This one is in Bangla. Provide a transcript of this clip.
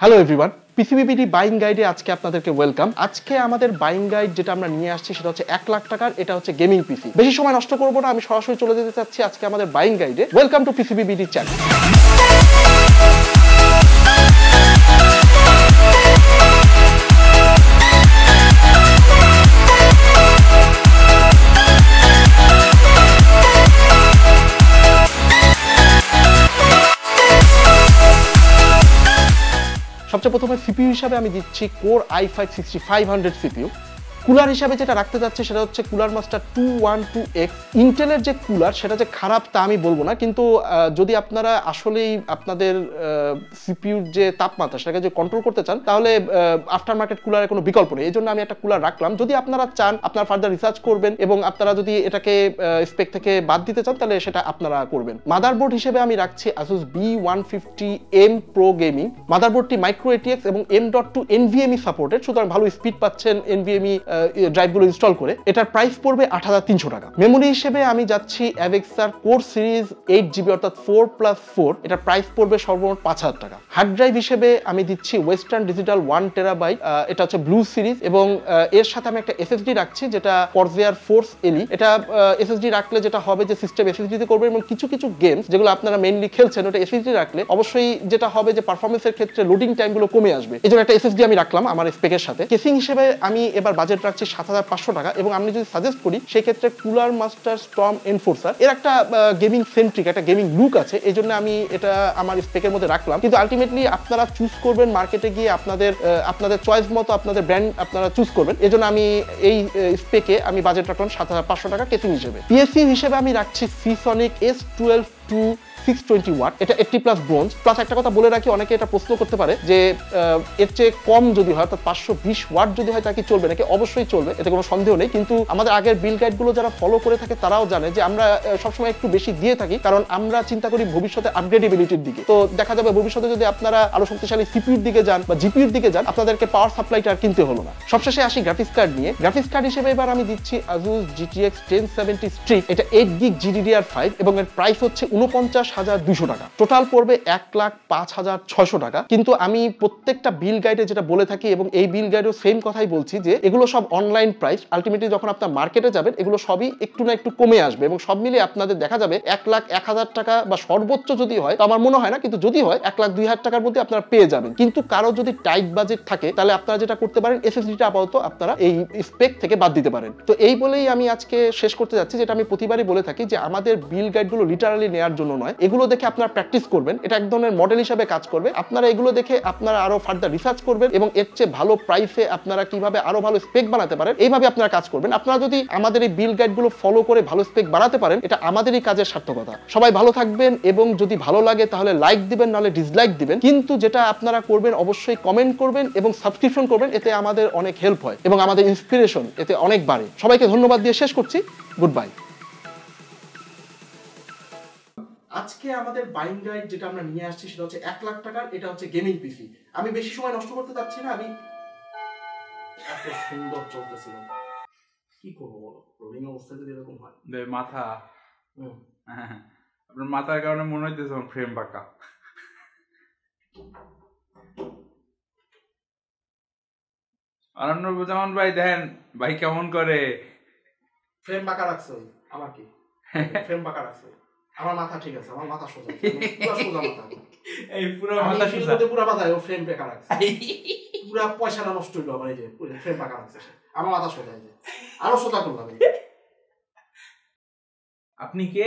হ্যালো এভরিওয়ান পিসিবিবিডি বাইং গাইডে আজকে আপনাদেরকে ওয়েলকাম আজকে আমাদের বাইং গাইড যেটা আমরা নিয়ে আসছি সেটা হচ্ছে এক লাখ টাকার, এটা হচ্ছে গেমিং পিসি বেশি সময় নষ্ট করব না, আমি সরাসরি চলে যেতে চাচ্ছি আজকে আমাদের বাইং গাইডে ওয়েলকাম টু পিসিবিবিডি চ্যানেল সবচেয়ে প্রথমে সিপিউ হিসাবে আমি দিচ্ছি core I five sixty five hundred CPU cooler হিসাবে যেটা রাখতে যাচ্ছে সেটা হচ্ছে cooler master two one two X. ইন্টেলের যে কুলার, সেটা যে খারাপ তা আমি বলব না, কিন্তু যদি আপনারা আসলেই আপনাদের সিপিউর যে তাপমাত্রা, সেটাকে যে কন্ট্রোল করতে চান, তাহলে আফটার মার্কেট কুলারের কোনো বিকল্প নেই। এই জন্য আমি একটা কুলার রাখলাম। যদি আপনারা চান, আপনারা ফার্দার রিসার্চ করবেন এবং আপনারা যদি এটাকে স্পেক থেকে বাদ দিতে চান, তাহলে সেটা আপনারা করবেন। মাদারবোর্ড হিসেবে আমি রাখছি Asus B one fifty M pro gaming মাদারবোর্ডটি micro ATX এবং M dot two NVMe supported সুতরাং ভালো স্পিড পাচ্ছেন এনভিএমই ড্রাইভগুলো ইনস্টল করে, এটার প্রাইস পড়বে আট হাজার তিনশো টাকা। মেমোরি হিসেবে আমি যাচ্ছি Avexir core series eight GB অর্থাৎ ফোর প্লাস ফোর এটার প্রাইস পড়বে সর্বমোট পাঁচ হাজার টাকা। হার্ড ড্রাইভ হিসেবে আমি দিচ্ছি ওয়েস্টার্ন ডিজিটাল ওয়ান টেরাবাইট এটা হচ্ছে ব্লু সিরিজ এবং এর সাথে আমি একটা এসএসডি রাখছি, যেটা পরজেয়ার ফোর্স এলি এটা এসএসডি রাখলে যেটা হবে যে সিস্টেম এসএসডি তে করবে এবং কিছু কিছু গেমস যেগুলো আপনারা মেইনলি খেলছেন, ওটা এসএসডি রাখলে অবশ্যই যেটা হবে যে পারফরমেন্সের ক্ষেত্রে লোডিং টাইমগুলো কমে আসবে। এই জন্য একটা এসএসডি আমি রাখলাম আমার স্পেকের সাথে। কেসিং হিসেবে আমি এবার বাজেট রাখছি সাত হাজার পাঁচশো টাকা এবং আমি যদি সাজেস্ট করি সেই ক্ষেত্রে কুলার মাস্টার স্টর্ম এনফোর্সার, এর একটা গেমিং সেন্ট্রিক একটা গেমিং লুক আছে, এই জন্য আমি এটা আমার স্পেকের মধ্যে রাখলাম। কিন্তু আলটিমেটলি আপনারা চুজ করবেন মার্কেটে গিয়ে আপনাদের আপনাদের চয়েস মতো আপনাদের ব্র্যান্ড আপনারা চুজ করবেন। এই জন্য আমি এই স্পেকে আমি বাজেট রাখলাম সাত হাজার পাঁচশো টাকা কেসিং হিসেবে। পিএসসি হিসেবে আমি রাখছি Seasonic S twelve two six twenty watt এটা এইটটি প্লাস ব্রোঞ্জ প্লাস একটা কথা বলে রাখি, অনেকে এটা প্রশ্ন করতে পারে যে এর চেয়ে কম যদি হয়, অর্থাৎ পাঁচশো বিশ ওয়াট যদি হয়, তা কি চলবে? নাকি অবশ্যই চলবে? এতে কোনো সন্দেহ নেই। কিন্তু আমাদের আগের বিল গাইডগুলো যারা ফলো করে থাকে, তারাও জানে যে আমরা সবসময় একটু বেশি দিয়ে থাকি, কারণ আমরা চিন্তা করি ভবিষ্যতে আপগ্রেডেবিলিটির দিকে। তো দেখা যাবে ভবিষ্যতে যদি আপনারা আরও শক্তিশালী সিপিউর দিকে যান বা জিপিউর দিকে যান, আপনাদেরকে পাওয়ার সাপ্লাইটা আর কিনতে হলো না। সবশেষে আসি গ্রাফিক্স কার্ড নিয়ে। গ্রাফিক্স কার্ড হিসেবে এবার আমি দিচ্ছি Asus GTX 1070 স্ট্রিক এটা এইট গিগ GDDR5 ফাইভ এবং এর প্রাইস হচ্ছে উনপঞ্চাশ হাজার দুশো টাকা। টোটাল পড়বে এক লাখ পাঁচ হাজার ছয়শো টাকা। কিন্তু আমি প্রত্যেকটা বিল গাইডে যেটা বলে থাকি এবং এই বিল গাইডেও সেম কথাই বলছি যে এগুলো সব অনলাইন প্রাইস আলটিমেটলি যখন আপনার মার্কেটে যাবেন, এগুলো সবই একটু না একটু কমে আসবে এবং সব মিলিয়ে আপনাদের দেখা যাবে এক লাখ এক হাজার টাকা বা সর্বোচ্চ যদি হয়, তো আমার মনে হয় না, কিন্তু যদি হয়, এক লাখ দুই হাজার টাকার মধ্যে আপনারা পেয়ে যাবেন। কিন্তু কারও যদি টাইট বাজেট থাকে, তাহলে আপনারা যেটা করতে পারেন এসএসডিটা আপাতত আপনারা এই স্পেক থেকে বাদ দিতে পারেন। তো এই বলেই আমি আজকে শেষ করতে যাচ্ছি, যেটা আমি প্রতিবারই বলে থাকি যে আমাদের বিল গাইডগুলো লিটারালি নেওয়ার জন্য নয়। এগুলো দেখে আপনারা প্র্যাকটিস করবেন। এটা এক ধরনের মডেল হিসাবে কাজ করবে। আপনারা এগুলো দেখে আপনারা আরও ফার্দার রিসার্চ করবেন এবং এর চেয়ে ভালো প্রাইসে আপনারা কীভাবে আরও ভালো স্পেক বানাতে পারেন, এইভাবে আপনারা কাজ করবেন। আপনারা যদি আমাদের এই বিল গাইডগুলো ফলো করে ভালো স্পেক বাড়াতে পারেন, এটা আমাদেরই কাজের সার্থকতা। সবাই ভালো থাকবেন এবং যদি ভালো লাগে তাহলে লাইক দিবেন, নাহলে ডিসলাইক দিবেন। কিন্তু যেটা আপনারা করবেন, অবশ্যই কমেন্ট করবেন এবং সাবস্ক্রিপশন করবেন, এতে আমাদের অনেক হেল্প হয় এবং আমাদের ইন্সপিরেশন এতে অনেক বাড়ে। সবাইকে ধন্যবাদ দিয়ে শেষ করছি। গুড বাই আজকে আমাদের বাইং গাইড যেটা আমরা নিয়ে আসছি সেটা হচ্ছে এক লাখ টাকার এটা হচ্ছে গেমিং পিসি আমি বেশি সময় নষ্ট করতে চাচ্ছি না আমি এত সুন্দর চলতেছিল। কি করব বলো? রোলিং অবস্থা যদি এরকম হয়। মাথা। আপনার মাথার কারণে মনে হইতেছে ফ্রেম পাকা আনন্দজামান ভাই দেখেন ভাই কেমন করে? ফ্রেম বাঁকা রাখছে আমার কি? ফ্রেম বাঁকা রাখছে আমার মাথা ঠিক আছে আমার মাথা সোজা পুরো সোজা মাথা এই পুরো মাথা সোজা। পুরো মাথায় ও ফ্রেম বেকার রাখছে পুরো পয়সাটা নষ্ট হইল আমার এই যে ফ্রেম বাঁকা রাখছে আমার মাথা সোজা এই যে। আরও সোজা করলাম আপনি কে?